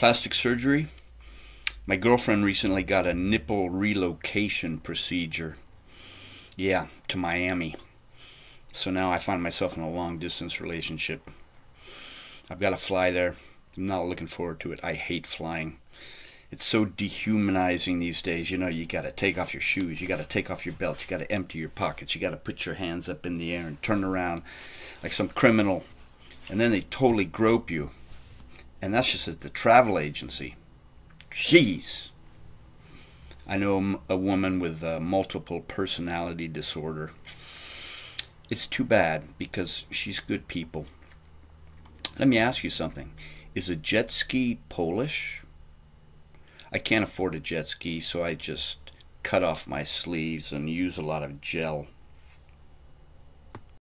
Plastic surgery. My girlfriend recently got a nipple relocation procedure. Yeah, to Miami. So now I find myself in a long distance relationship. I've got to fly there. I'm not looking forward to it. I hate flying. It's so dehumanizing these days. You know, you got to take off your shoes, you got to take off your belt, you got to empty your pockets, you got to put your hands up in the air and turn around like some criminal. And then they totally grope you. And that's just at the travel agency. Jeez. I know a woman with a multiple personality disorder. It's too bad because she's good people. Let me ask you something. Is a jet ski Polish? I can't afford a jet ski, so I just cut off my sleeves and use a lot of gel.